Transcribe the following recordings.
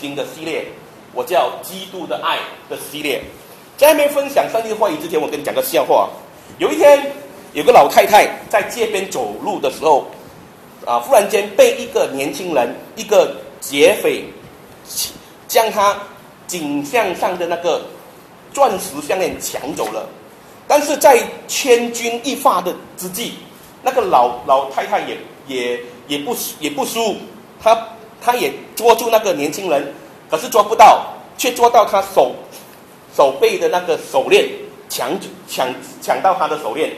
新的系列，我叫《基督的爱》的系列。在那边分享上帝的话语之前，我跟你讲个笑话。有一天，有个老太太在街边走路的时候，啊，忽然间被一个年轻人，一个劫匪，将她颈项上的那个钻石项链抢走了。但是在千钧一发的之际，那个老老太太也也也不也不输，她他也捉住那个年轻人，可是捉不到，却捉到他手手背的那个手链，抢抢抢到他的手链。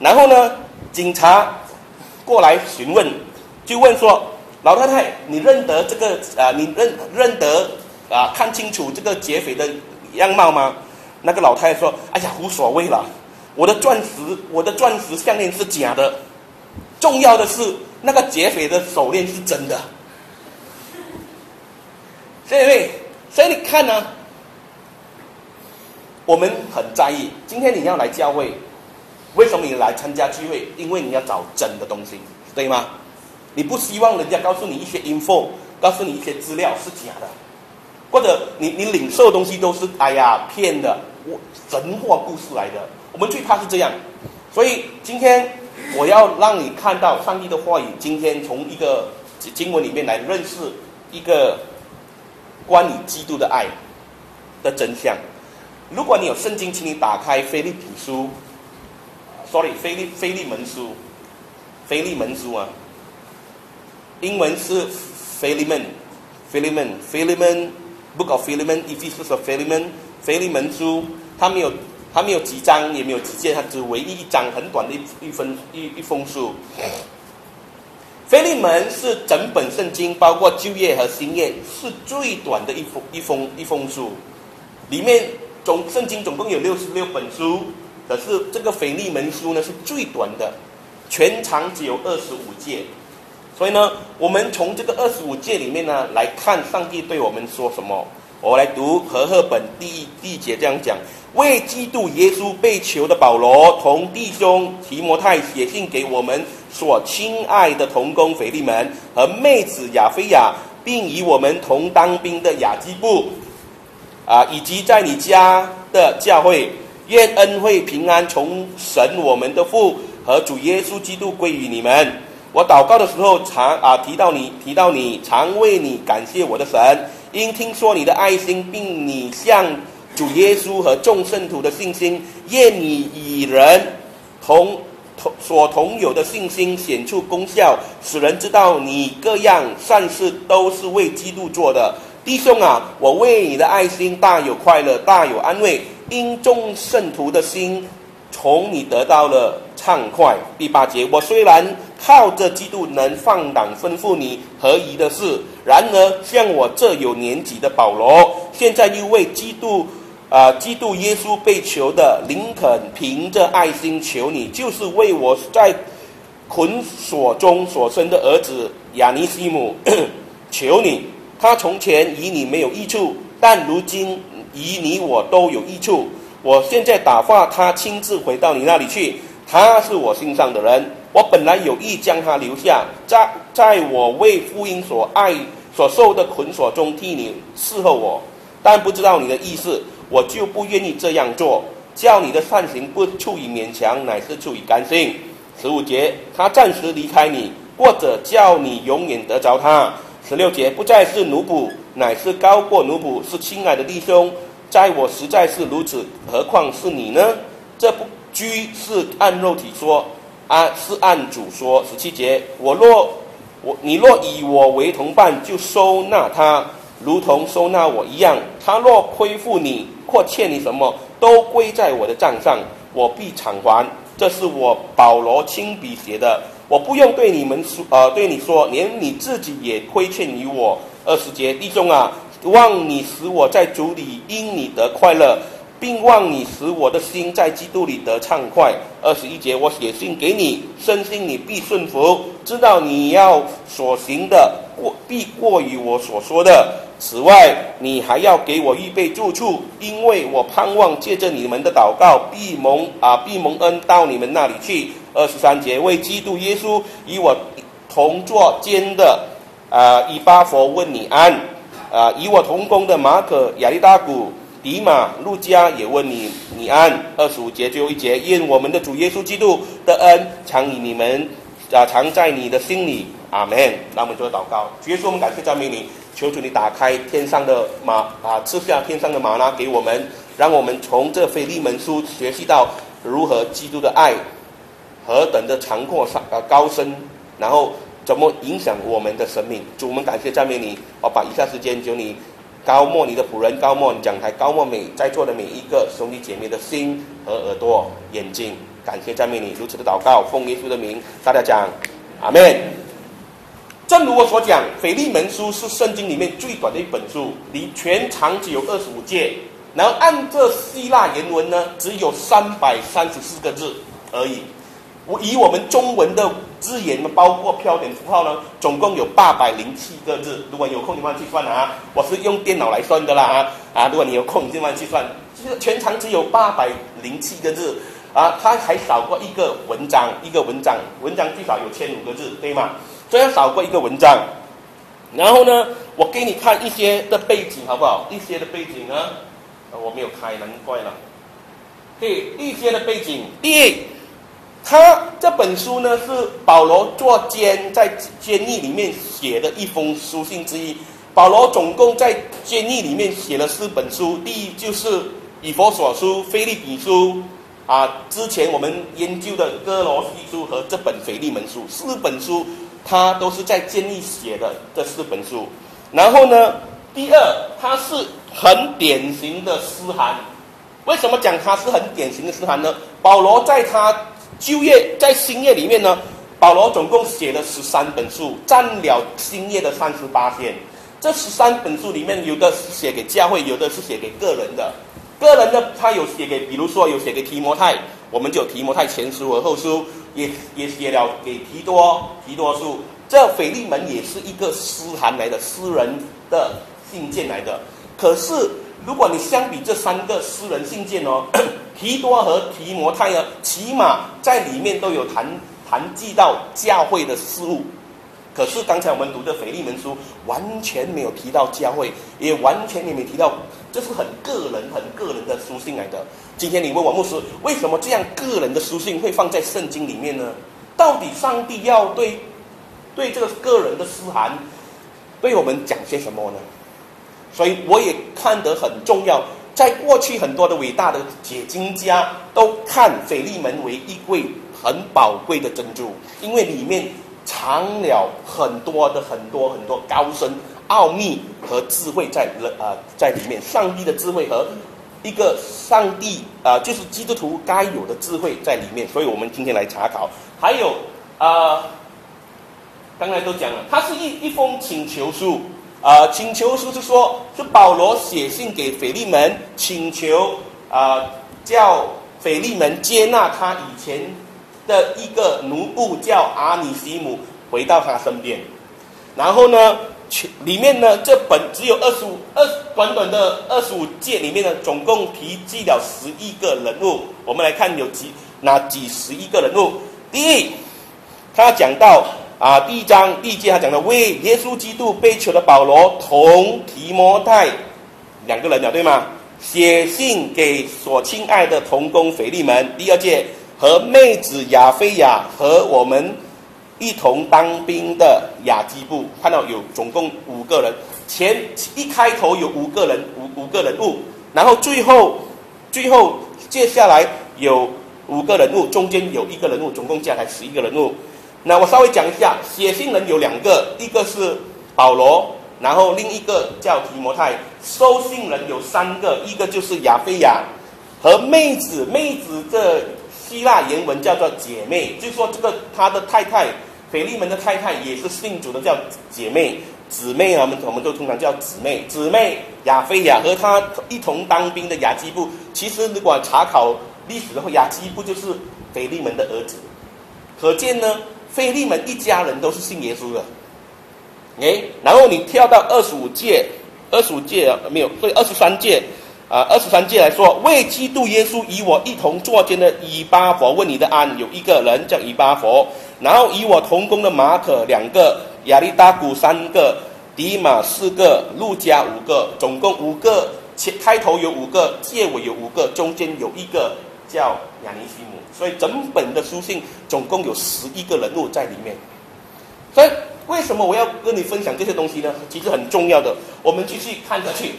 然后呢，警察过来询问，就问说：“老太太，你认得这个啊？你认认得啊？看清楚这个劫匪的样貌吗？”那个老太太说：“哎呀，无所谓了，我的钻石，我的钻石项链是假的，重要的是那个劫匪的手链是真的。”所以，所以你看呢，我们很在意。今天你要来教会，为什么你来参加聚会？因为你要找真的东西，对吗？你不希望人家告诉你一些 info，告诉你一些资料是假的。或者你你领受的东西都是哎呀骗的，我神话故事来的。我们最怕是这样，所以今天我要让你看到上帝的话语。今天从一个经文里面来认识一个关于基督的爱的真相。如果你有圣经，请你打开腓利比书，sorry，腓利腓利门书，腓利门书啊，英文是腓利门，腓利门，腓利门。Book of Philemon, Ephesians of Philemon, 腓利门书，它没有，它没有几章，也没有几节，它只唯一一章很短的一一封一一封书。腓利门是整本圣经，包括旧约和新约，是最短的一封一封一封书。里面总圣经总共有六十六本书，可是这个腓利门书呢是最短的，全长只有二十五节。所以呢，我们从这个二十五节里面呢来看上帝对我们说什么。我来读和合本第一第一节这样讲：为基督耶稣被囚的保罗同弟兄提摩太写信给我们所亲爱的同工腓利门和妹子亚菲亚，并与我们同当兵的雅基布，啊，以及在你家的教会，愿恩惠平安从神我们的父和主耶稣基督归于你们。我祷告的时候，常啊提到你，提到你，常为你感谢我的神，因听说你的爱心，并你向主耶稣和众圣徒的信心，愿你与人同同所同有的信心显出功效，使人知道你各样善事都是为基督做的。弟兄啊，我为你的爱心大有快乐，大有安慰，因众圣徒的心从你得到了畅快。第八节，我虽然。靠着基督能放胆吩咐你何宜的事，然而像我这有年纪的保罗，现在又为基督，啊，基督耶稣被囚的林肯，凭着爱心求你，就是为我在捆锁中所生的儿子亚尼西姆，求你，他从前与你没有益处，但如今与你我都有益处。我现在打发他亲自回到你那里去，他是我心上的人。我本来有意将他留下，在在我为福音所爱所受的捆锁中替你伺候我，但不知道你的意思，我就不愿意这样做。叫你的善行不处于勉强，乃是处于甘心。十五节，他暂时离开你，或者叫你永远得着他。十六节，不再是奴仆，乃是高过奴仆，是亲爱的弟兄。在我实在是如此，何况是你呢？这不居是按肉体说。啊，是按主说十七节，我若我你若以我为同伴，就收纳他，如同收纳我一样。他若亏负你或欠你什么，都归在我的账上，我必偿还。这是我保罗亲笔写的，我不用对你们说，呃，对你说，连你自己也亏欠于我。二十节，弟兄啊，望你使我在主里因你得快乐。并望你使我的心在基督里得畅快。二十一节，我写信给你，深信你必顺服，知道你要所行的过必过于我所说的。此外，你还要给我预备住处，因为我盼望借着你们的祷告，必蒙啊必蒙恩到你们那里去。二十三节，为基督耶稣与我同作监的啊以巴佛问你安。啊，与我同工的马可、亚利大古、迪马、路加也问你，你安。二十五节最后一节，愿我们的主耶稣基督的恩常与你们啊，常在你的心里。阿门。那我们做祷告，主耶稣，我们感谢赞美你，求主你打开天上的马啊，赐下天上的马拉给我们，让我们从这腓利门书学习到如何基督的爱何等的长阔上啊高深，然后。怎么影响我们的生命？主，我们感谢赞美你。我把以下时间，求你高莫你的仆人，高莫你讲台，高莫每在座的每一个兄弟姐妹的心和耳朵、眼睛。感谢赞美你，如此的祷告，奉耶稣的名，大家讲阿门。正如我所讲，腓利门书是圣经里面最短的一本书，离全长只有二十五节，然后按这希腊原文呢，只有三百三十四个字而已。我以我们中文的字眼，包括标点符号呢，总共有八百零七个字。如果有空，你慢慢去算啊。我是用电脑来算的啦啊啊！如果你有空，你慢慢去算。其实全长只有八百零七个字啊，它还少过一个文章，一个文章，文章至少有千五个字，对吗？所以少过一个文章。然后呢，我给你看一些的背景，好不好？一些的背景呢，我没有开，难怪了。对，一些的背景，第一。他这本书呢，是保罗坐监在监狱里面写的一封书信之一。保罗总共在监狱里面写了四本书，第一就是以佛所书、菲利比书，啊，之前我们研究的哥罗西书和这本腓利门书，四本书他都是在监狱写的这四本书。然后呢，第二，他是很典型的诗函。为什么讲他是很典型的诗函呢？保罗在他就业在新业里面呢，保罗总共写了十三本书，占了新业的三十八篇。这十三本书里面，有的是写给教会，有的是写给个人的。个人的他有写给，比如说有写给提摩太，我们就提摩太前书和后书，也也写了给提多提多书。这腓利门也是一个诗函来的，诗人的信件来的。可是。如果你相比这三个私人信件哦，提多和提摩太呢，起码在里面都有谈谈及到教会的事物。可是刚才我们读的腓利门书完全没有提到教会，也完全也没提到，这是很个人、很个人的书信来的。今天你问我牧师，为什么这样个人的书信会放在圣经里面呢？到底上帝要对对这个个人的诗函，对我们讲些什么呢？所以我也看得很重要，在过去很多的伟大的解经家都看腓利门为一柜很宝贵的珍珠，因为里面藏了很多的很多很多高深奥秘和智慧在人啊在里面，上帝的智慧和一个上帝啊就是基督徒该有的智慧在里面，所以我们今天来查考。还有啊，刚才都讲了，它是一一封请求书。啊，请求书是说，是保罗写信给腓利门，请求啊，叫腓利门接纳他以前的一个奴仆，叫阿尼西姆回到他身边。然后呢，里面呢，这本只有二十五二短短的二十五页里面呢，总共提及了十一个人物。我们来看有几哪几十一个人物。第一，他讲到。啊，第一章第一节他讲的为耶稣基督被囚的保罗同提摩太两个人了，对吗？写信给所亲爱的同工腓利门。第二节和妹子亚菲亚和我们一同当兵的亚基布，看到有总共五个人。前一开头有五个人，五五个人物，然后最后最后接下来有五个人物，中间有一个人物，总共加起来十一个人物。那我稍微讲一下，写信人有两个，一个是保罗，然后另一个叫提摩太。收信人有三个，一个就是亚菲亚和妹子。妹子这希腊原文叫做姐妹，就说这个他的太太，腓利门的太太也是信主的，叫姐妹、姊妹啊。我们我们都通常叫姊妹。姊妹亚菲亚和他一同当兵的亚基布，其实如果查考历史的话，亚基布就是腓利门的儿子，可见呢。菲利门一家人都是信耶稣的，哎，然后你跳到二十五届，二十五届没有，所以二十三届，啊，二十三届来说，为基督耶稣与我一同坐监的以巴佛问你的安，有一个人叫以巴佛，然后与我同工的马可两个，亚利达古三个，迪马四个，路加五个，总共五个。前开头有五个，结尾有五个，中间有一个叫亚尼西姆，所以整本的书信总共有十一个人物在里面。所以为什么我要跟你分享这些东西呢？其实很重要的。我们继续看下去，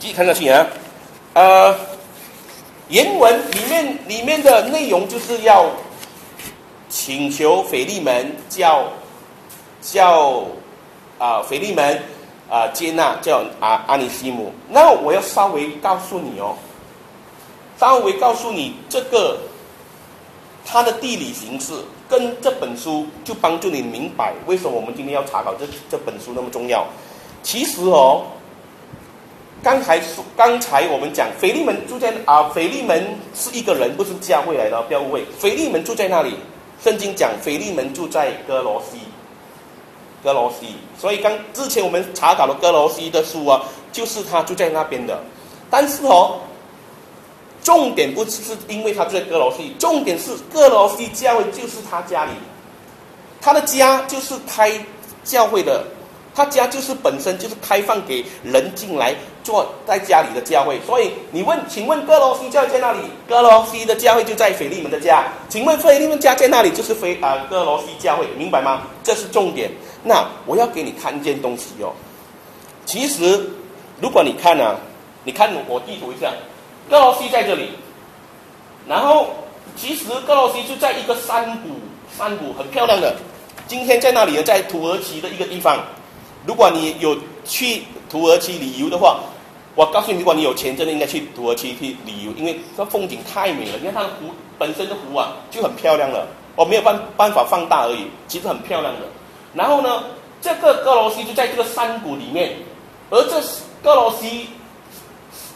继续看下去啊。呃，原文里面里面的内容就是要请求腓利门叫叫啊腓利门。啊，接纳叫阿阿尼西姆。那我要稍微告诉你哦，稍微告诉你这个它的地理形式跟这本书就帮助你明白为什么我们今天要查考这这本书那么重要。其实哦，刚才说刚才我们讲腓利门住在啊，腓利门是一个人，不是教会来的，不要误会。腓利门住在那里？圣经讲腓利门住在哥罗西。哥罗西，所以刚之前我们查考了哥罗西的书啊，就是他住在那边的。但是哦，重点不是因为他住在哥罗西，重点是哥罗西教会就是他家里，他的家就是开教会的。他家就是本身就是开放给人进来做在家里的教会，所以你问，请问哥罗西教会在哪里？哥罗西的教会就在腓利门的家。请问腓利门家在哪里？就是腓啊哥罗西教会，明白吗？这是重点。那我要给你看一件东西哦。其实如果你看呢，你看我地图一下，哥罗西在这里，然后其实哥罗西就在一个山谷，山谷很漂亮的。今天在那里呢？在土耳其的一个地方。如果你有去土耳其旅游的话，我告诉你，如果你有钱，真的应该去土耳其去旅游，因为这风景太美了。你看它的湖本身的湖啊，就很漂亮了。我没有办办法放大而已，其实很漂亮的。然后呢，这个格罗西就在这个山谷里面，而这格罗西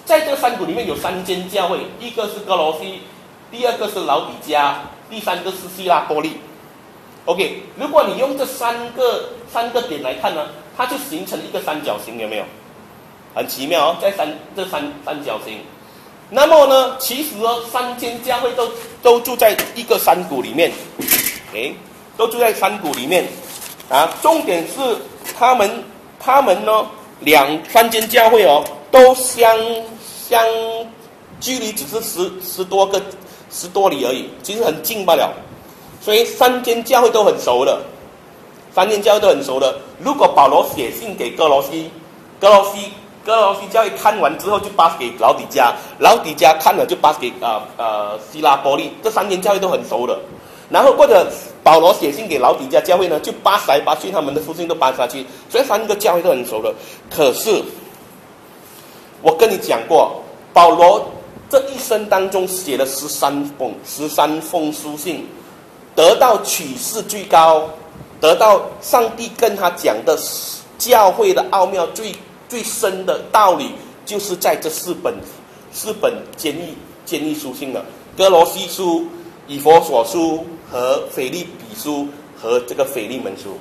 在这个山谷里面有三间教会，一个是格罗西，第二个是老比加，第三个是希拉波利。OK，如果你用这三个三个点来看呢？它就形成一个三角形，有没有？很奇妙哦，在三这三三角形。那么呢，其实哦，三间教会都都住在一个山谷里面，哎，都住在山谷里面。啊，重点是他们他们呢，两三间教会哦，都相相距离只是十十多个十多里而已，其实很近罢了。所以三间教会都很熟的。三间教会都很熟的。如果保罗写信给哥罗西，哥罗西哥罗西教会看完之后就发给老底家，老底家看了就发给啊呃希拉波利，这三间教会都很熟的。然后或者保罗写信给老底家教会呢，就巴来巴去，他们的书信都搬下去，所以三个教会都很熟的。可是我跟你讲过，保罗这一生当中写了十三封十三封书信，得到取士最高。得到上帝跟他讲的教会的奥妙最最深的道理，就是在这四本四本坚毅坚毅书信了：哥罗西书、以佛所书和腓利比书和这个腓利门书。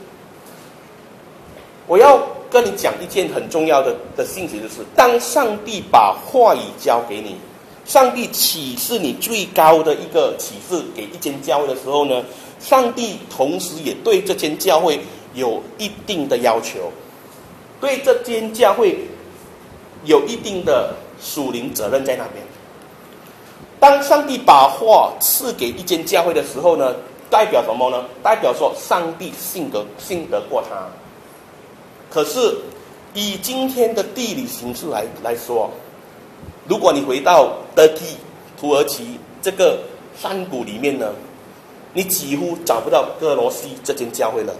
我要跟你讲一件很重要的的信息，就是当上帝把话语交给你，上帝启示你最高的一个启示给一间教会的时候呢？上帝同时也对这间教会有一定的要求，对这间教会有一定的属灵责任在那边。当上帝把话赐给一间教会的时候呢，代表什么呢？代表说上帝信得信得过他。可是以今天的地理形势来来说，如果你回到德基土耳其这个山谷里面呢？你几乎找不到哥罗西这间教会了，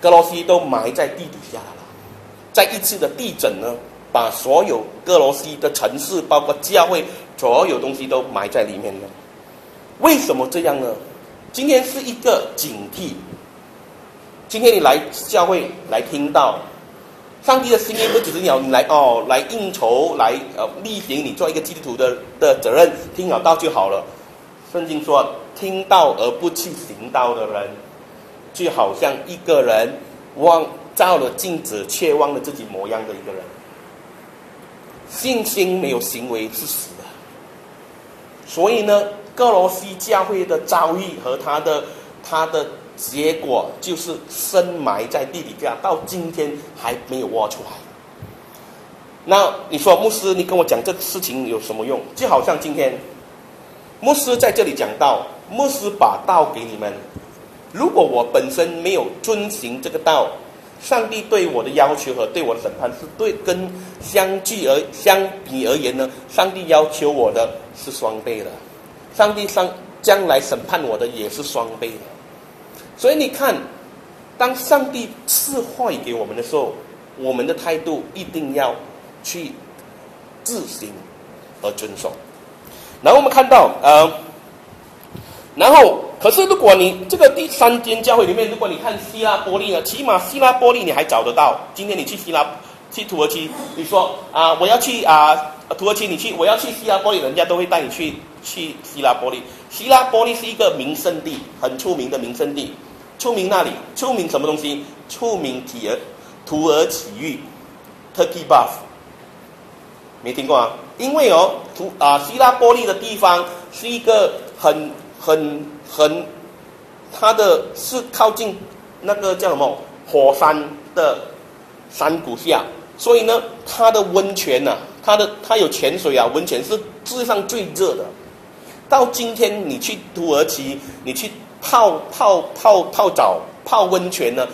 哥罗西都埋在地底下了。在一次的地震呢，把所有哥罗西的城市，包括教会，所有东西都埋在里面了。为什么这样呢？今天是一个警惕。今天你来教会来听到上帝的声音，不只是要你来哦，来应酬，来呃例行你做一个基督徒的的责任，听了道就好了。圣经说。听到而不去行道的人，就好像一个人忘照了镜子却忘了自己模样的一个人。信心没有行为是死的。所以呢，哥罗西教会的遭遇和他的他的结果就是深埋在地底下，到今天还没有挖出来。那你说牧师，你跟我讲这事情有什么用？就好像今天牧师在这里讲到，牧师把道给你们。如果我本身没有遵行这个道，上帝对我的要求和对我的审判是对跟相距而相比而言呢？上帝要求我的是双倍的，上帝上将来审判我的也是双倍的。所以你看，当上帝赐话语给我们的时候，我们的态度一定要去自行而遵守。然后我们看到，呃，然后。可是，如果你这个第三间教会里面，如果你看希腊玻璃呢，起码希腊玻璃你还找得到。今天你去希腊、去土耳其，你说啊，我要去啊土耳其，你去，我要去希腊玻璃，人家都会带你去去希腊玻璃。希腊玻璃是一个名胜地，很出名的名胜地。出名那里，出名什么东西？出名体儿土耳其浴，Turkey Bath，没听过啊？因为哦，土啊希腊玻璃的地方是一个很很。很，它的是靠近那个叫什么火山的山谷下，所以呢，它的温泉呐，它的它有泉水啊，温泉是世界上最热的。到今天你去土耳其，你去泡泡泡泡澡、泡温泉呢，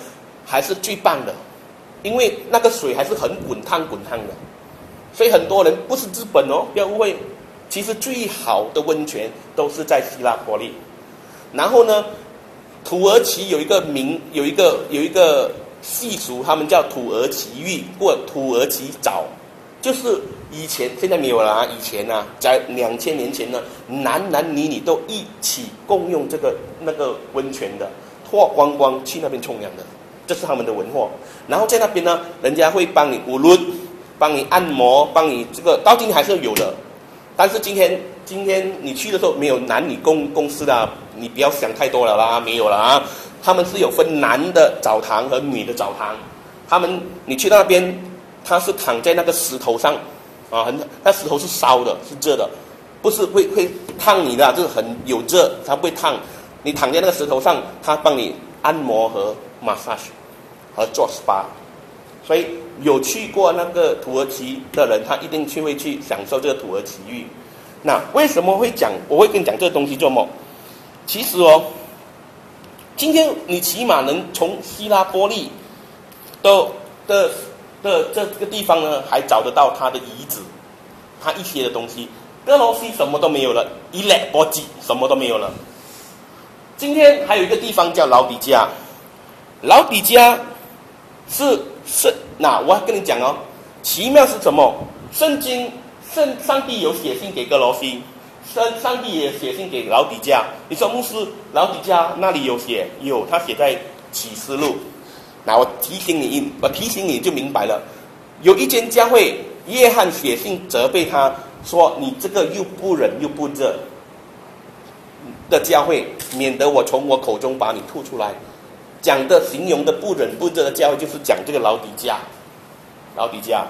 还是最棒的，因为那个水还是很滚烫滚烫的。所以很多人不是日本哦，不要误会，其实最好的温泉都是在希腊国立。然后呢，土耳其有一个名，有一个有一个习俗，他们叫土耳其浴或土耳其澡，就是以前现在没有了啊。以前呢，在两千年前呢，男男女女都一起共用这个那个温泉的，脱光光去那边冲凉的，这是他们的文化。然后在那边呢，人家会帮你无论帮你按摩，帮你这个到今天还是有的，但是今天。今天你去的时候没有男女公公司的，你不要想太多了啦，没有了啊。他们是有分男的澡堂和女的澡堂，他们你去那边，他是躺在那个石头上，啊，很那石头是烧的，是热的，不是会会烫你的，就是很有热，它不会烫。你躺在那个石头上，他帮你按摩和 massage 和做 spa，所以有去过那个土耳其的人，他一定去会去享受这个土耳其浴。那为什么会讲？我会跟你讲这个东西做梦。其实哦，今天你起码能从希腊玻璃的的的这个地方呢，还找得到它的遗址，它一些的东西。哥罗西什么都没有了，伊勒波基什么都没有了。今天还有一个地方叫老底加，老底加是是那我跟你讲哦，奇妙是什么？圣经。圣上帝有写信给哥罗西，上上帝也写信给老底家。你说牧师，老底家那里有写？有，他写在启示录。那我提醒你，我提醒你就明白了。有一间教会，约翰写信责备他说：“你这个又不忍又不热的教会，免得我从我口中把你吐出来。”讲的形容的不忍不热的教会，就是讲这个老底家，老底家。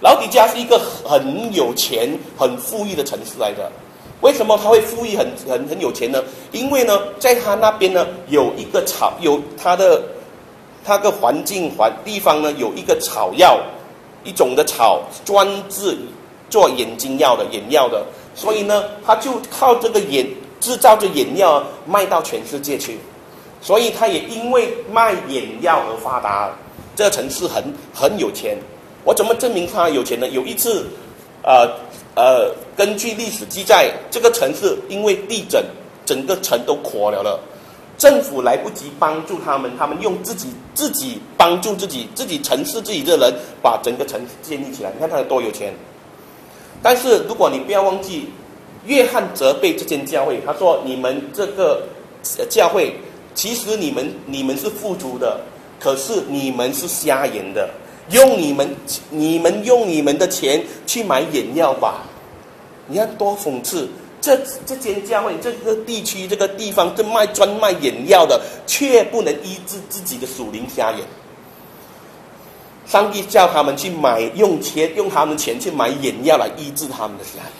老底家是一个很有钱、很富裕的城市来的。为什么他会富裕、很很很有钱呢？因为呢，在他那边呢，有一个草，有他的他的环境环地方呢，有一个草药，一种的草专治做眼睛药的眼药的。所以呢，他就靠这个眼制造这眼药卖到全世界去。所以他也因为卖眼药而发达。这个城市很很有钱。我怎么证明他有钱呢？有一次，呃呃，根据历史记载，这个城市因为地震，整个城都垮了了。政府来不及帮助他们，他们用自己自己帮助自己，自己城市自己的人把整个城市建立起来。你看他有多有钱。但是如果你不要忘记，约翰责备这间教会，他说：“你们这个教会，其实你们你们是富足的，可是你们是瞎眼的。”用你们、你们用你们的钱去买眼药吧，你看多讽刺！这这间教会、这个地区、这个地方，这卖专卖眼药的，却不能医治自己的属灵瞎眼。上帝叫他们去买，用钱用他们钱去买眼药来医治他们的瞎眼。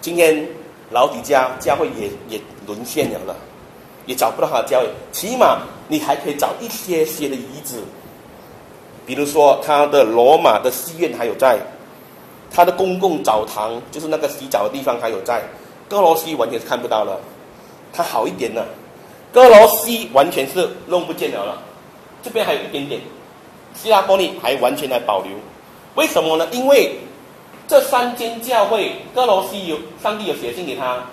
今天老底家教会也也沦陷了了。也找不到他的教会。起码你还可以找一些些的遗址，比如说他的罗马的戏院还有在，他的公共澡堂就是那个洗澡的地方还有在，哥罗西完全是看不到了。他好一点了，哥罗西完全是弄不见了了，这边还有一点点，希拉波利还完全来保留。为什么呢？因为这三间教会，哥罗西有上帝有写信给他，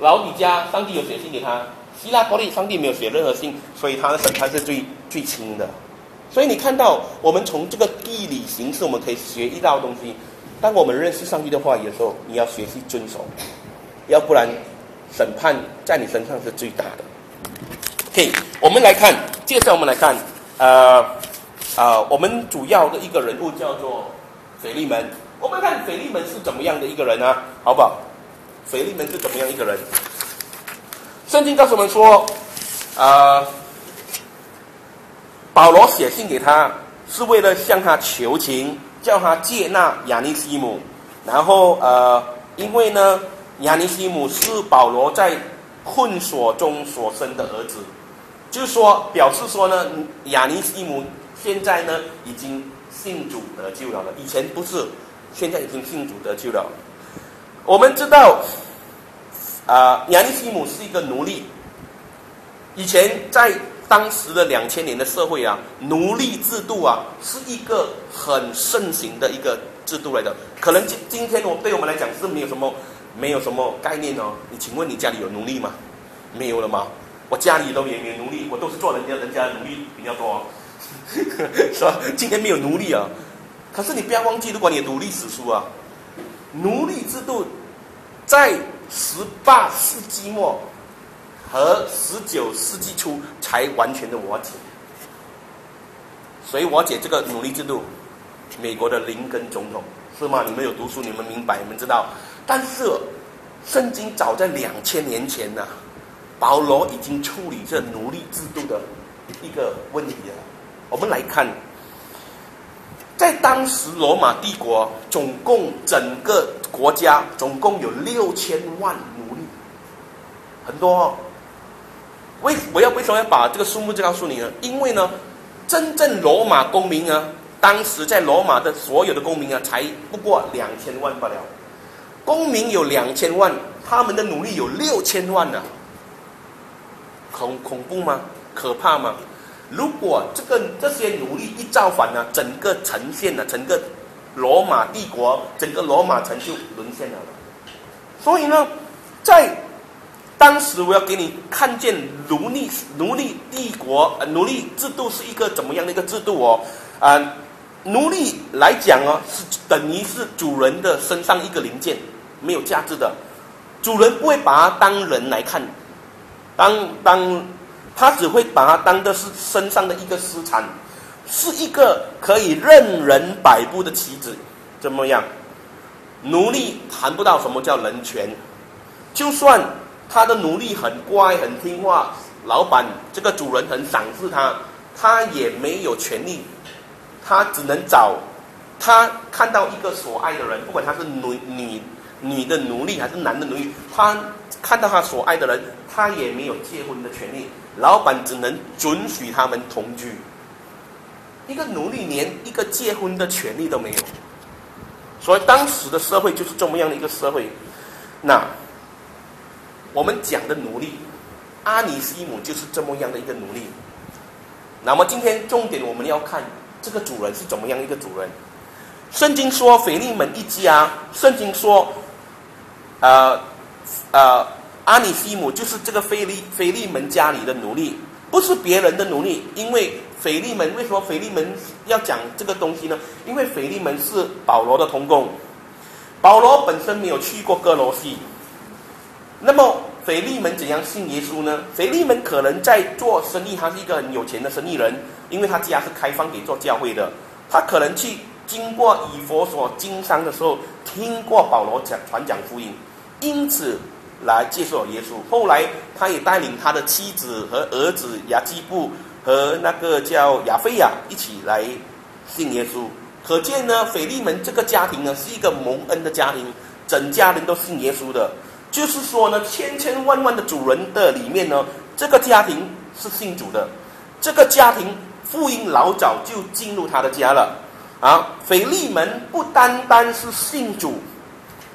老底家上帝有写信给他，希拉波利上帝没有写任何信，所以他的审判是最最轻的。所以你看到，我们从这个地理形式，我们可以学一道东西。当我们认识上帝的话语的时候，你要学习遵守，要不然审判在你身上是最大的。OK，我们来看，接下来我们来看，呃。啊，我们主要的一个人物叫做腓利门。我们看腓利门是怎么样的一个人呢？好不好？腓利门是怎么样一个人？圣经告诉我们说，啊，保罗写信给他，是为了向他求情，叫他接纳亚尼西姆。然后呃，因为呢，亚尼西姆是保罗在困锁中所生的儿子，就是说，表示说呢，亚尼西姆。现在呢，已经信主得救了了。以前不是，现在已经信主得救了。我们知道，啊，亚尼西姆是一个奴隶。以前在当时的两千年的社会啊，奴隶制度啊，是一个很盛行的一个制度来的。可能今今天我对我们来讲是没有什么没有什么概念哦。你请问你家里有奴隶吗？没有了吗？我家里都也没有奴隶，我都是做人家人家的奴隶比较多。是吧？今天没有奴隶啊，可是你不要忘记，如果你读历史书啊，奴隶制度在十八世纪末和十九世纪初才完全的瓦解。所以瓦解这个奴隶制度，美国的林根总统是吗？你们有读书，你们明白，你们知道。但是圣经早在两千年前呢，保罗已经处理这奴隶制度的一个问题了。我们来看，在当时罗马帝国，总共整个国家总共有六千万奴隶，很多。为我要为什么要把这个数目就告诉你呢？因为呢，真正罗马公民啊，当时在罗马的所有的公民啊，才不过两千万罢了。公民有两千万，他们的奴隶有六千万呢，恐恐怖吗？可怕吗？如果这个这些奴隶一造反呢，整个呈现呢，整个罗马帝国，整个罗马城就沦陷了。所以呢，在当时我要给你看见奴隶奴隶帝国奴隶制度是一个怎么样的一个制度哦？啊，奴隶来讲哦，是等于是主人的身上一个零件，没有价值的，主人不会把它当人来看，当当。他只会把它当的是身上的一个私产，是一个可以任人摆布的棋子，怎么样？奴隶谈不到什么叫人权，就算他的奴隶很乖很听话，老板这个主人很赏识他，他也没有权利，他只能找他看到一个所爱的人，不管他是女女女的奴隶还是男的奴隶，他看到他所爱的人，他也没有结婚的权利。老板只能准许他们同居，一个奴隶连一个结婚的权利都没有，所以当时的社会就是这么样的一个社会。那我们讲的奴隶，阿尼西姆就是这么样的一个奴隶。那么今天重点我们要看这个主人是怎么样一个主人。圣经说腓利门一家，圣经说，呃，呃。阿尼西姆就是这个菲利菲利门家里的奴隶，不是别人的奴隶。因为腓利门为什么腓利门要讲这个东西呢？因为腓利门是保罗的同工，保罗本身没有去过哥罗西。那么腓利门怎样信耶稣呢？腓利门可能在做生意，他是一个很有钱的生意人，因为他家是开放给做教会的。他可能去经过以佛所经商的时候，听过保罗讲传讲福音，因此。来接受耶稣，后来他也带领他的妻子和儿子亚基布和那个叫亚菲亚一起来信耶稣。可见呢，腓利门这个家庭呢是一个蒙恩的家庭，整家人都信耶稣的。就是说呢，千千万万的主人的里面呢，这个家庭是信主的，这个家庭福音老早就进入他的家了。啊，腓利门不单单是信主，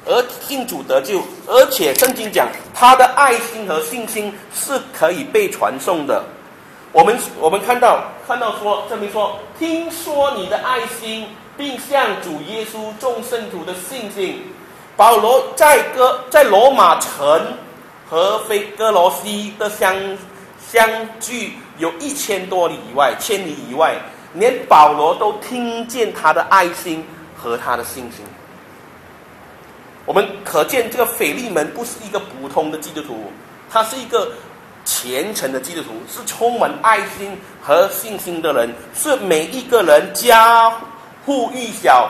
而信主得救，而且圣经讲他的爱心和信心是可以被传送的。我们我们看到看到说证明说，听说你的爱心，并向主耶稣众圣徒的信心。保罗在哥在罗马城和非哥罗西的相相距有一千多里以外，千里以外。连保罗都听见他的爱心和他的信心。我们可见这个腓利门不是一个普通的基督徒，他是一个虔诚的基督徒，是充满爱心和信心的人，是每一个人家户户小、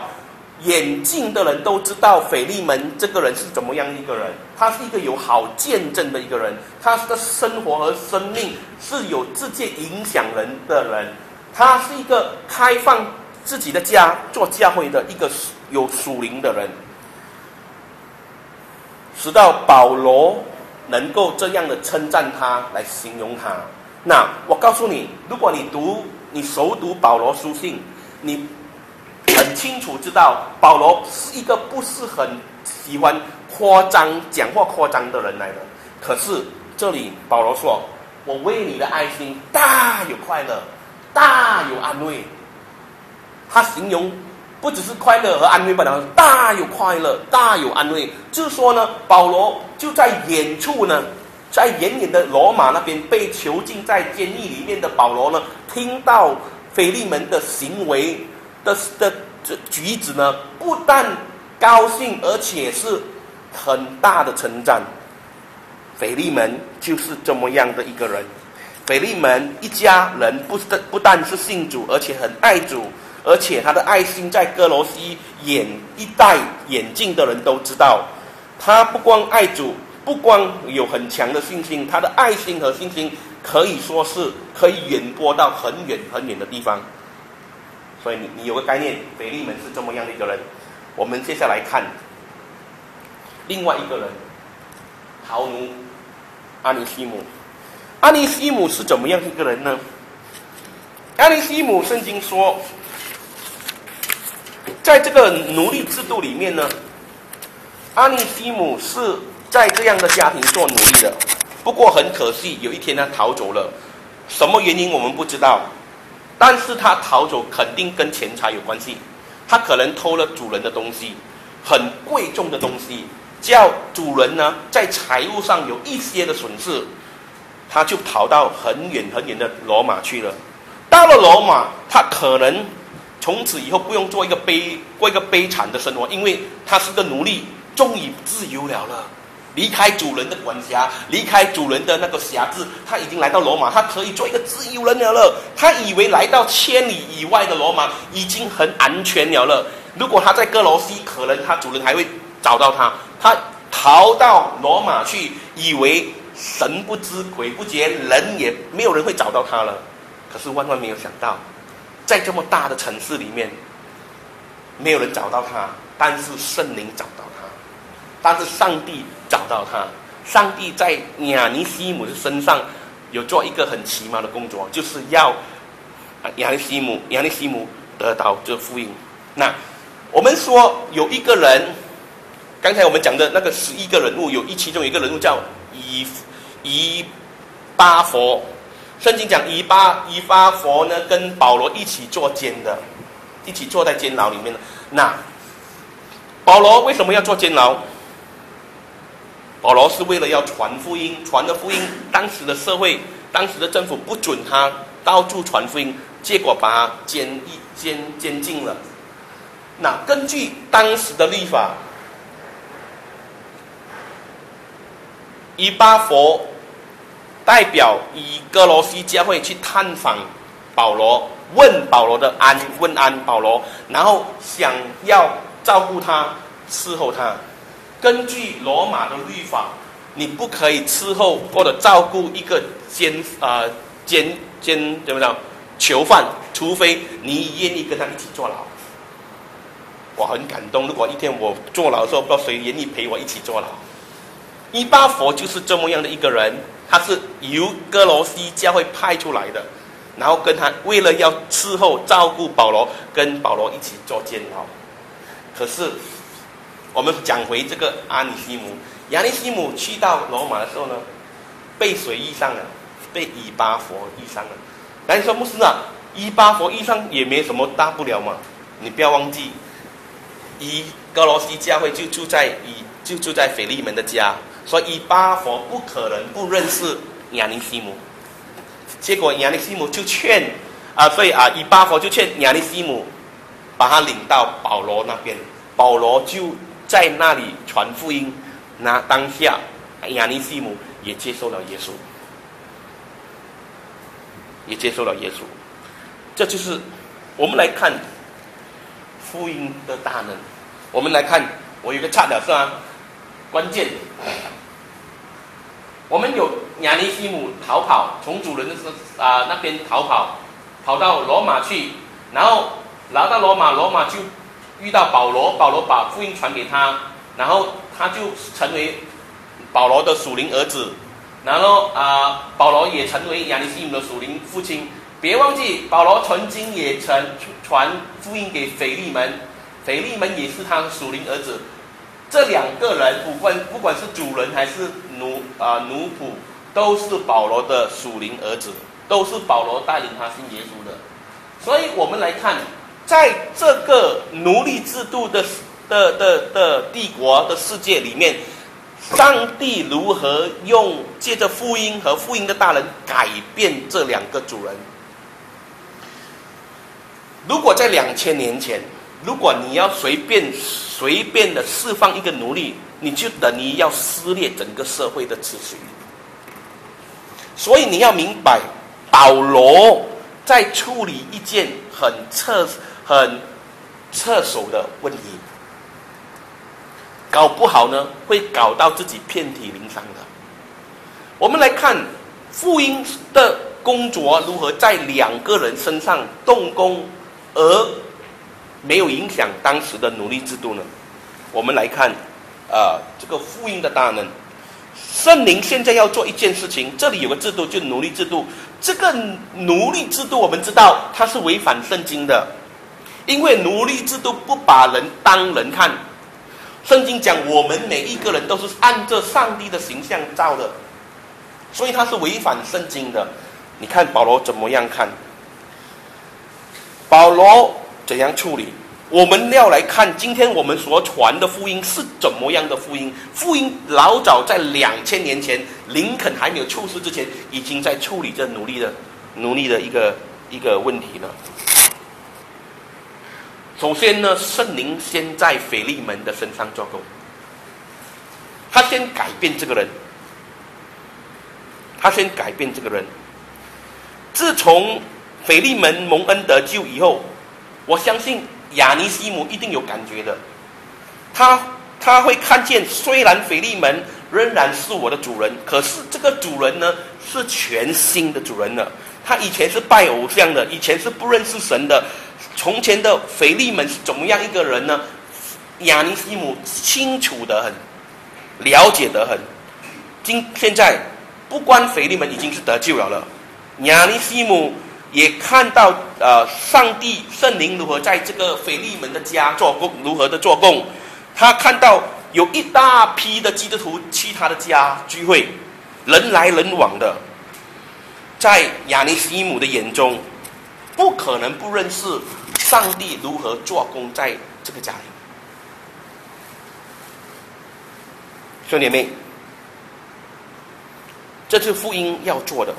眼近的人都知道腓利门这个人。是怎么样一个人。他是一个有好见证的一个人，他的生活和生命是有直接影响人。的人。他是一个开放自己的家做教会的一个有属灵的人，直到保罗能够这样的称赞他来形容他。那我告诉你，如果你读你熟读保罗书信，你很清楚知道保罗是一个不是很喜欢夸张讲话夸张的人来的。可是这里保罗说：“我为你的爱心大有快乐。”大有安慰，他形容不只是快乐和安慰罢了，大有快乐，大有安慰。就是说呢，保罗就在远处呢，在远远的罗马那边被囚禁在监狱里面的保罗呢，听到腓利门的行为的的这举止呢，不但高兴，而且是很大的称赞。腓利门就是这么样的一个人。腓利门一家人不是不但是信主，而且很爱主，而且他的爱心在哥罗西眼一带眼镜的人都知道。他不光爱主，不光有很强的信心，他的爱心和信心可以说是可以远播到很远很远的地方。所以你你有个概念，腓利门是这么样的一个人。我们接下来看另外一个人，豪奴阿尼西姆。阿尼西姆是怎么样一个人呢？阿尼西姆圣经说，在这个奴隶制度里面呢，阿尼西姆是在这样的家庭做奴隶的。不过很可惜，有一天他逃走了，什么原因我们不知道。但是他逃走肯定跟钱财有关系，他可能偷了主人的东西，很贵重的东西，叫主人呢在财务上有一些的损失。他就跑到很远很远的罗马去了。到了罗马，他可能从此以后不用做一个悲过一个悲惨的生活，因为他是个奴隶，终于自由了了，离开主人的管辖，离开主人的那个辖制，他已经来到罗马，他可以做一个自由人了了。他以为来到千里以外的罗马已经很安全了了。如果他在哥罗西，可能他主人还会找到他。他逃到罗马去，以为。神不知鬼不觉，人也没有人会找到他了。可是万万没有想到，在这么大的城市里面，没有人找到他，但是圣灵找到他，但是上帝找到他。上帝在亚尼西姆的身上有做一个很奇妙的工作，就是要亚尼西姆亚尼西姆得到这福音。那我们说有一个人，刚才我们讲的那个十一个人物，有一其中一个人物叫以。以巴佛，圣经讲以巴以巴佛呢，跟保罗一起坐监的，一起坐在监牢里面的。那保罗为什么要做监牢？保罗是为了要传福音，传的福音，当时的社会，当时的政府不准他到处传福音，结果把他监一监监禁了。那根据当时的律法，以巴佛。代表以哥罗西教会去探访保罗，问保罗的安，问安保罗，然后想要照顾他，伺候他。根据罗马的律法，你不可以伺候或者照顾一个监啊监监怎么讲囚犯，除非你愿意跟他一起坐牢。我很感动，如果一天我坐牢的时候，不知道谁愿意陪我一起坐牢。伊巴佛就是这么样的一个人，他是由哥罗西教会派出来的，然后跟他为了要伺候照顾保罗，跟保罗一起做监牢。可是我们讲回这个阿尼西姆，亚尼西姆去到罗马的时候呢，被谁遇上了？被伊巴佛遇上了。那你说牧师啊，伊巴佛遇上也没什么大不了嘛？你不要忘记，伊哥罗西教会就住在以就住在腓利门的家，所以伊巴佛不可能不认识亚尼西姆。结果亚尼西姆就劝啊，所以啊，以巴佛就劝亚尼西姆把他领到保罗那边，保罗就在那里传福音。那当下亚尼西姆也接受了耶稣。也接受了耶稣，这就是我们来看福音的大能。我们来看，我有个差的是吧？关键，我们有亚尼西姆逃跑，从主人的啊那边逃跑，跑到罗马去，然后来到罗马，罗马就遇到保罗，保罗把福音传给他，然后他就成为保罗的属灵儿子。然后啊，保罗也成为亚尼西姆的属灵父亲。别忘记，保罗曾经也曾传福音给腓利门，腓利门也是他的属灵儿子。这两个人，不管不管是主人还是奴啊奴仆，都是保罗的属灵儿子，都是保罗带领他信耶稣的。所以我们来看，在这个奴隶制度的的的的帝国的世界里面。上帝如何用借着福音和福音的大人改变这两个主人？如果在两千年前，如果你要随便随便的释放一个奴隶，你就等于要撕裂整个社会的秩序。所以你要明白，保罗在处理一件很侧很侧手的问题。搞不好呢，会搞到自己遍体鳞伤的。我们来看福音的工作如何在两个人身上动工，而没有影响当时的奴隶制度呢？我们来看，啊，这个福音的大能，圣灵现在要做一件事情，这里有个制度，就奴隶制度。这个奴隶制度，我们知道它是违反圣经的，因为奴隶制度不把人当人看。圣经讲，我们每一个人都是按着上帝的形象造的，所以它是违反圣经的。你看保罗怎么样看？保罗怎样处理？我们要来看今天我们所传的福音是怎么样的福音？福音老早在两千年前，林肯还没有出世之前，已经在处理这奴隶的奴隶的一个一个问题了。首先呢，圣灵先在腓利门的身上做工，他先改变这个人，他先改变这个人。自从腓利门蒙恩得救以后，我相信亚尼西姆一定有感觉的，他他会看见，虽然腓利门仍然是我的主人，可是这个主人呢是全新的主人了。他以前是拜偶像的，以前是不认识神的。从前的腓利门是怎么样一个人呢？亚尼西姆清楚得很，了解得很。今现在，不关腓利门已经是得救了了，亚尼西姆也看到呃，上帝圣灵如何在这个腓利门的家做工，如何的做工。他看到有一大批的基督徒去他的家聚会，人来人往的。在亚尼西姆的眼中，不可能不认识。上帝如何做工在这个家里？兄弟妹，这是福音要做的。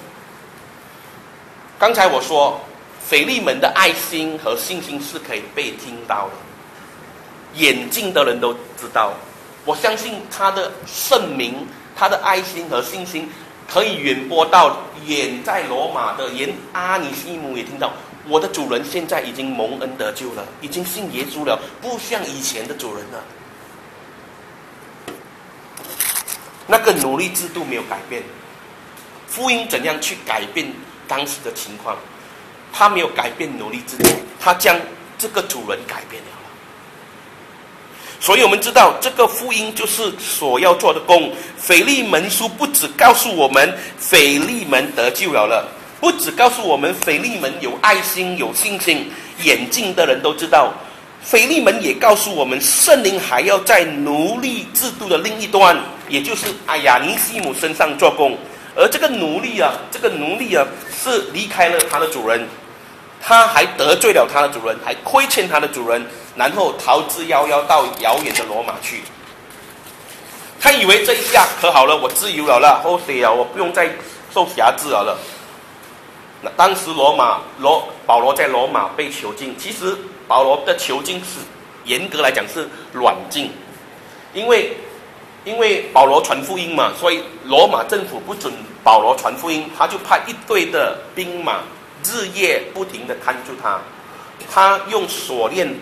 刚才我说，腓利门的爱心和信心是可以被听到的，眼镜的人都知道。我相信他的圣名，他的爱心和信心，可以远播到远在罗马的，连阿尼西姆也听到。我的主人现在已经蒙恩得救了，已经信耶稣了，不像以前的主人了。那个奴隶制度没有改变，福音怎样去改变当时的情况？他没有改变奴隶制度，他将这个主人改变了。所以我们知道这个福音就是所要做的工。腓利门书不只告诉我们腓利门得救了了，不只告诉我们腓利门有爱心有信心，眼镜的人都知道。腓利门也告诉我们，圣灵还要在奴隶制度的另一端，也就是阿亚尼西姆身上做工。而这个奴隶啊，这个奴隶啊，是离开了他的主人，他还得罪了他的主人，还亏欠他的主人，然后逃之夭夭到遥远的罗马去。他以为这一下可好了，我自由了了，后悔啊，我不用再受辖制了了。那当时罗马罗保罗在罗马被囚禁，其实。保罗的囚禁是严格来讲是软禁，因为因为保罗传福音嘛，所以罗马政府不准保罗传福音，他就派一队的兵马日夜不停的看住他，他用锁链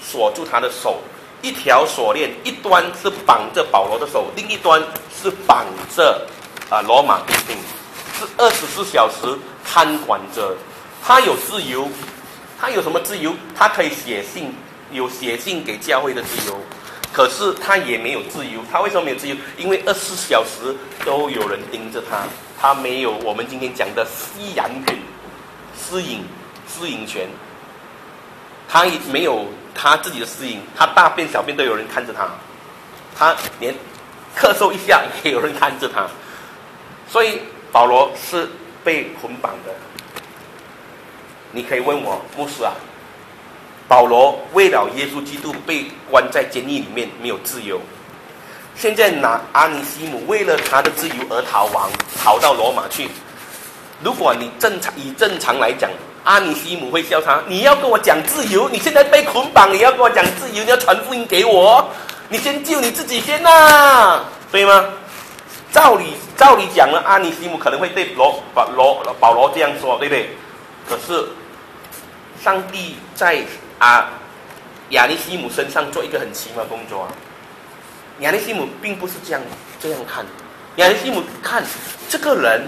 锁住他的手，一条锁链一端是绑着保罗的手，另一端是绑着啊罗马兵丁，是二十四小时看管着，他有自由。他有什么自由？他可以写信，有写信给教会的自由。可是他也没有自由。他为什么没有自由？因为二十四小时都有人盯着他，他没有我们今天讲的吸氧权、私隐、私隐权。他也没有他自己的私隐，他大便小便都有人看着他，他连咳嗽一下也有人看着他。所以保罗是被捆绑的。你可以问我牧师啊，保罗为了耶稣基督被关在监狱里面，没有自由。现在拿阿尼西姆为了他的自由而逃亡，逃到罗马去。如果你正常以正常来讲，阿尼西姆会笑他：你要跟我讲自由，你现在被捆绑，你要跟我讲自由，你要传福音给我，你先救你自己先呐，对吗？照理照理讲呢，阿尼西姆可能会对罗保罗保罗这样说，对不对？可是。上帝在啊亚历西姆身上做一个很奇妙的工作啊！亚历西姆并不是这样这样看，亚历西姆看这个人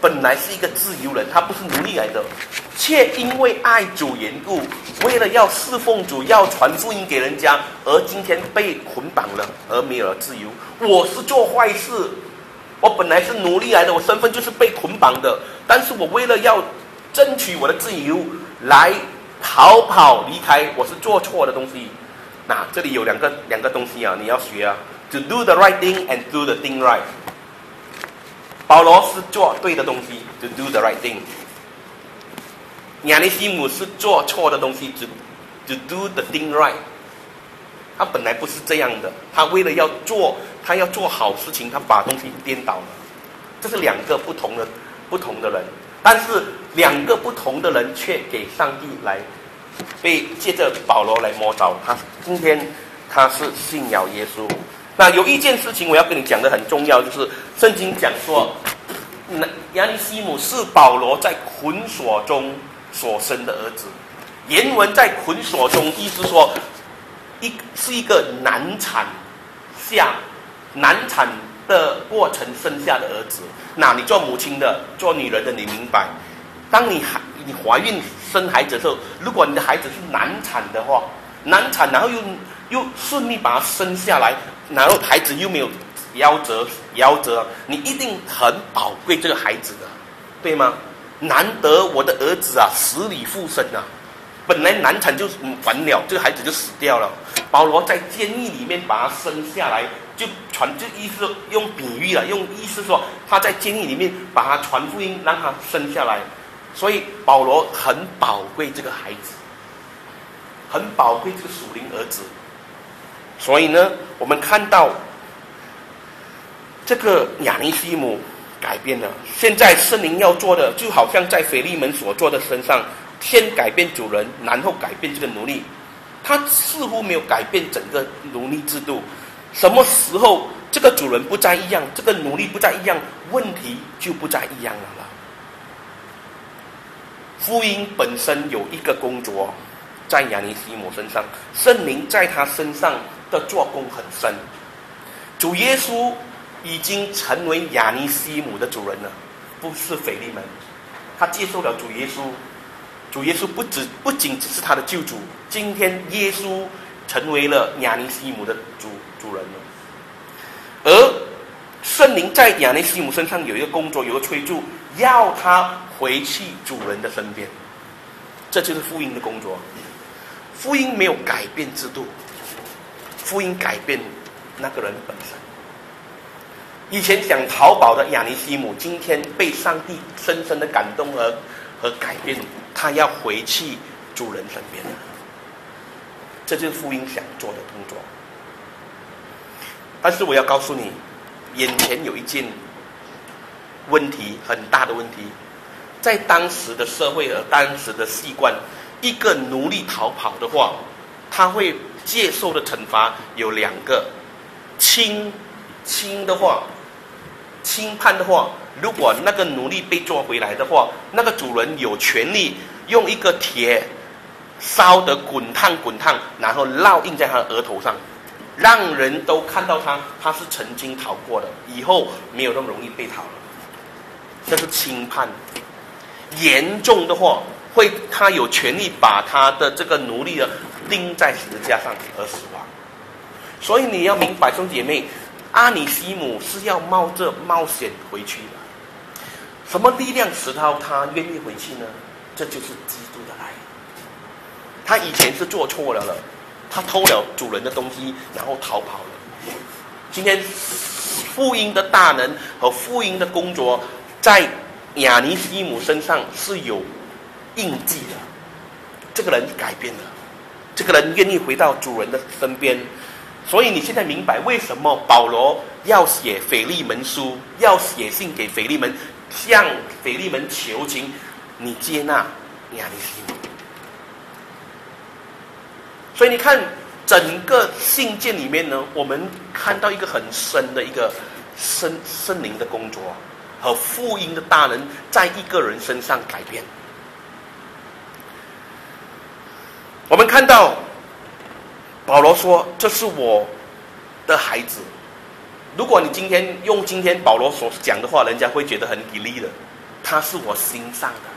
本来是一个自由人，他不是奴隶来的，却因为爱主缘故，为了要侍奉主，要传福音给人家，而今天被捆绑了，而没有了自由。我是做坏事，我本来是奴隶来的，我身份就是被捆绑的，但是我为了要争取我的自由。来逃跑离开，我是做错的东西。那这里有两个两个东西啊，你要学啊。To do the right thing and do the thing right。保罗是做对的东西，to do the right thing。亚尼西姆是做错的东西，to to do the thing right。他本来不是这样的，他为了要做，他要做好事情，他把东西颠倒了。这是两个不同的不同的人。但是两个不同的人却给上帝来被借着保罗来摸着他今天他是信仰耶稣。那有一件事情我要跟你讲的很重要，就是圣经讲说，那亚尼西姆是保罗在捆锁中所生的儿子。原文在捆锁中，意思说一是一个难产下难产。的过程生下的儿子，那你做母亲的，做女人的，你明白？当你还你怀孕生孩子的时候，如果你的孩子是难产的话，难产，然后又又顺利把他生下来，然后孩子又没有夭折，夭折，你一定很宝贵这个孩子的，对吗？难得我的儿子啊，死里复生啊！本来难产就完了，这个孩子就死掉了。保罗在监狱里面把他生下来。就传，就意思用比喻了，用意思说他在监狱里面把他传福音，让他生下来，所以保罗很宝贵这个孩子，很宝贵这个属灵儿子。所以呢，我们看到这个亚尼西姆改变了。现在圣灵要做的，就好像在腓利门所做的身上，先改变主人，然后改变这个奴隶。他似乎没有改变整个奴隶制度。什么时候这个主人不再一样，这个奴隶不再一样，问题就不再一样了了。福音本身有一个工作，在亚尼西姆身上，圣灵在他身上的做工很深。主耶稣已经成为亚尼西姆的主人了，不是腓利门。他接受了主耶稣，主耶稣不止不仅只是他的救主，今天耶稣。成为了亚尼西姆的主主人了。而圣灵在亚尼西姆身上有一个工作，有个催促，要他回去主人的身边。这就是福音的工作。福音没有改变制度，福音改变那个人本身。以前想逃跑的亚尼西姆，今天被上帝深深的感动和和改变，他要回去主人身边了。这就是福音想做的工作。但是我要告诉你，眼前有一件问题，很大的问题，在当时的社会和当时的习惯。一个奴隶逃跑的话，他会接受的惩罚有两个：轻轻的话，轻判的话，如果那个奴隶被抓回来的话，那个主人有权利用一个铁烧得滚烫滚烫，然后烙印在他的额头上，让人都看到他他是曾经逃过的，以后没有那么容易被逃了。这是轻判，严重的话。会，他有权利把他的这个奴隶呢钉在十字架上而死亡。所以你要明白，兄弟姐妹，阿尼西姆是要冒着冒险回去的。什么力量使到他愿意回去呢？这就是基督的爱。他以前是做错了了，他偷了主人的东西，然后逃跑了。今天福音的大能和福音的工作，在亚尼西姆身上是有。印记的，这个人改变了，这个人愿意回到主人的身边，所以你现在明白为什么保罗要写腓利门书，要写信给腓利门，向腓利门求情，你接纳亚尼西姆。所以你看整个信件里面呢，我们看到一个很深的一个圣圣灵的工作和福音的大能，在一个人身上改变。我们看到保罗说：“这是我的孩子。”如果你今天用今天保罗所讲的话，人家会觉得很给力的。他是我心上的。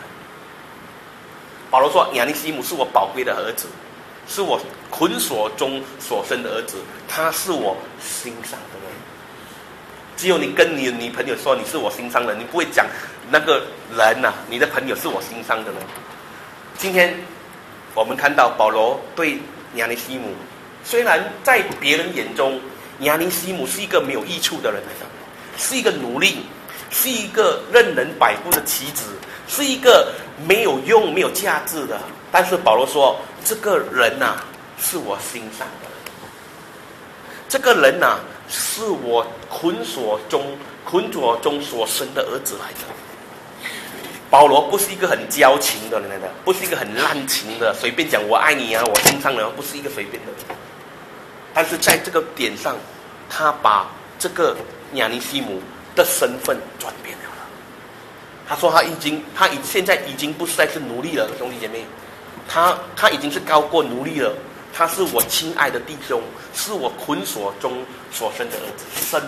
保罗说：“亚尼西姆是我宝贵的儿子，是我捆锁中所生的儿子，他是我心上的人。”只有你跟你女朋友说你是我心上的人，你不会讲那个人呐，你的朋友是我心上的人。今天。我们看到保罗对亚尼西姆，虽然在别人眼中，亚尼西姆是一个没有益处的人，是一个奴隶，是一个任人摆布的棋子，是一个没有用、没有价值的。但是保罗说，这个人呐，是我心上的，这个人呐，是我捆锁中捆锁中所生的儿子来的。保罗不是一个很矫情的人来的，不是一个很滥情的，随便讲我爱你啊，我心上人，不是一个随便的。但是在这个点上，他把这个亚尼西姆的身份转变了。他说他已经，他已现在已经不再是奴隶了，兄弟姐妹，他他已经是高过奴隶了。他是我亲爱的弟兄，是我捆锁中所生的儿子。生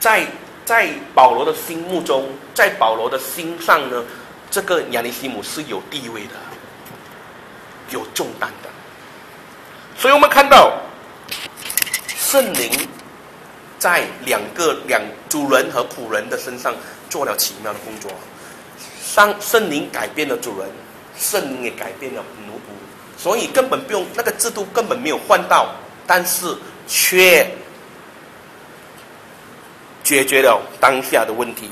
在在保罗的心目中，在保罗的心上呢？这个亚尼西姆是有地位的，有重担的，所以我们看到圣灵在两个两主人和仆人的身上做了奇妙的工作。上圣灵改变了主人，圣灵也改变了奴仆，所以根本不用那个制度根本没有换到，但是却解决了当下的问题。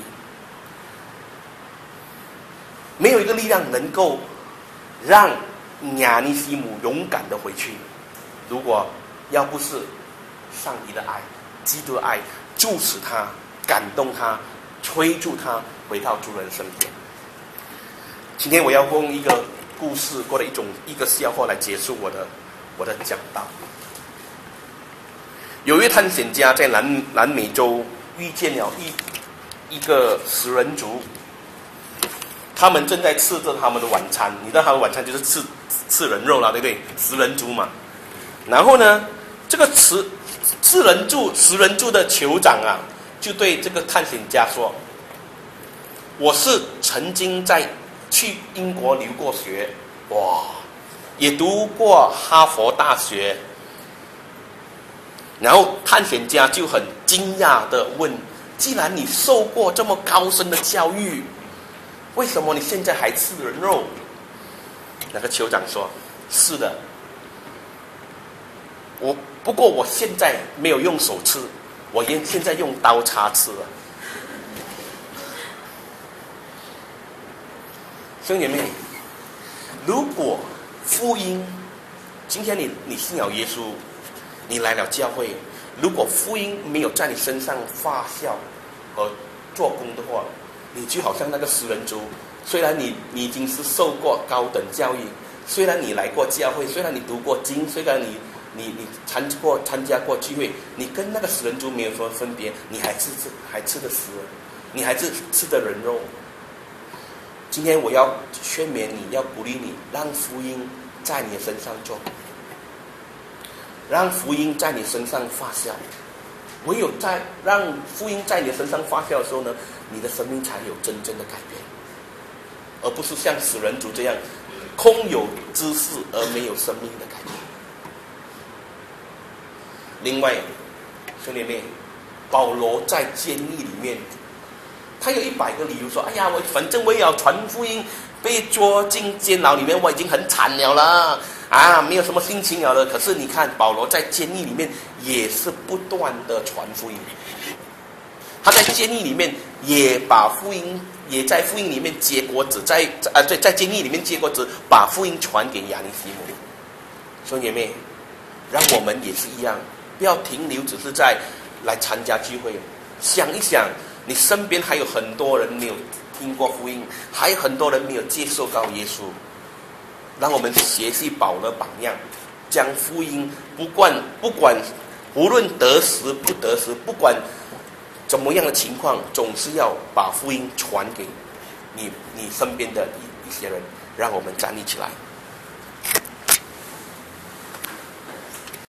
没有一个力量能够让亚尼西姆勇敢的回去。如果要不是上帝的爱、基督的爱助使他、感动他、催促他回到主人身边。今天我要用一个故事，过的一种一个笑话来结束我的我的讲道。有一位探险家在南南美洲遇见了一一个食人族。他们正在吃着他们的晚餐，你知道他的晚餐就是吃吃人肉了，对不对？食人族嘛。然后呢，这个吃四人柱食人柱的酋长啊，就对这个探险家说：“我是曾经在去英国留过学，哇，也读过哈佛大学，然后探险家就很惊讶的问：“既然你受过这么高深的教育，为什么你现在还吃人肉？”那个酋长说：“是的，我不过我现在没有用手吃，我现现在用刀叉吃了。”兄弟妹，如果福音今天你你信了耶稣，你来了教会，如果福音没有在你身上发酵和做工的话，你就好像那个食人族。虽然你你已经是受过高等教育，虽然你来过教会，虽然你读过经，虽然你你你参过参加过聚会，你跟那个死人族没有什么分别，你还吃吃还吃的死，你还是吃的人肉。今天我要劝勉你，要鼓励你，让福音在你身上做，让福音在你身上发酵。唯有在让福音在你身上发酵的时候呢，你的生命才有真正的改变。而不是像死人族这样，空有知识而没有生命的改变。另外，兄弟们，保罗在监狱里面，他有一百个理由说：“哎呀，我反正我也要传福音，被捉进监牢里面，我已经很惨了啦，啊，没有什么心情了的。”可是你看，保罗在监狱里面也是不断的传福音，他在监狱里面也把福音。也在福音里面结果子，在啊在在监狱里面结果子，把福音传给亚尼西姆。兄弟妹，让我们也是一样，不要停留只是在来参加聚会。想一想，你身边还有很多人没有听过福音，还有很多人没有接受到耶稣。让我们学习保罗榜样，将福音不管不管，无论得时不得时，不管。怎么样的情况，总是要把福音传给你你身边的一一些人，让我们站立起来。